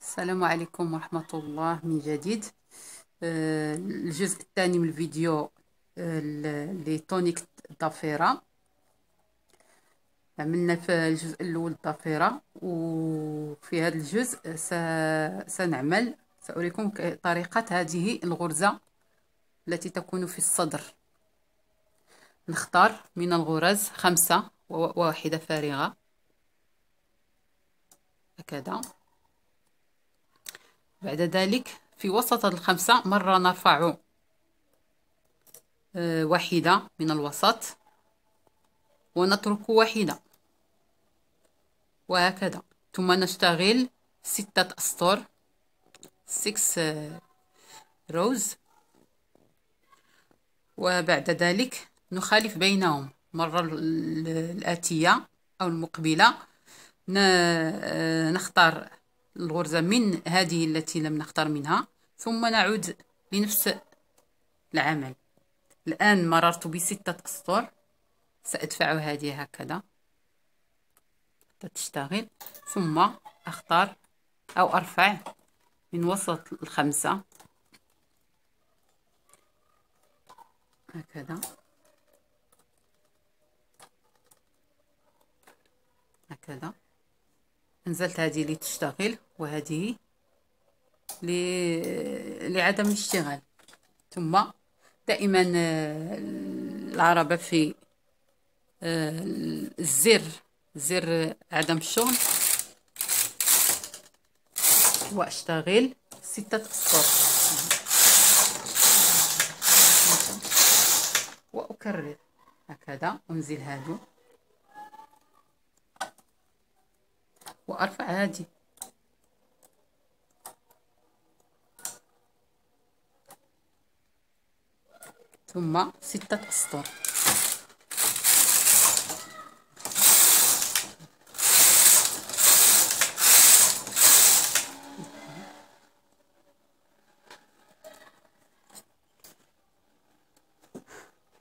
السلام عليكم ورحمة الله من جديد. آه، الجزء الثاني من الفيديو آه، لتونيك الضفيرة عملنا في الجزء الأول الضفيرة وفي هذا الجزء سنعمل سأريكم طريقة هذه الغرزة التي تكون في الصدر. نختار من الغرز خمسة وواحدة فارغة. هكذا. بعد ذلك في وسط الخمسة مرة نرفع آه، واحدة من الوسط ونترك واحدة وهكذا. ثم نشتغل ستة أسطر 6 روز آه، وبعد ذلك نخالف بينهم. مرة الآتية أو المقبلة آه، نختار الغرزة من هذه التي لم نختار منها ثم نعود لنفس العمل. الآن مررت بستة أسطر سأدفع هذه هكذا. حتى تشتغل. ثم أختار أو أرفع من وسط الخمسة. هكذا. هكذا. نزلت هذه لتشتغل وهذه لعدم الاشتغال. ثم دائما آه، العربة في آه، الزر زر عدم الشغل. واشتغل ستة أسطر. وأكرر هكذا أنزل هذا وأرفع هذه ثم ستة أسطر.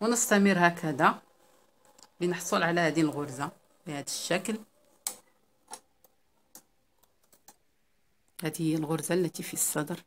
ونستمر هكذا. لنحصل على هذه الغرزة بهذا الشكل. هذه هي الغرزة التي في الصدر.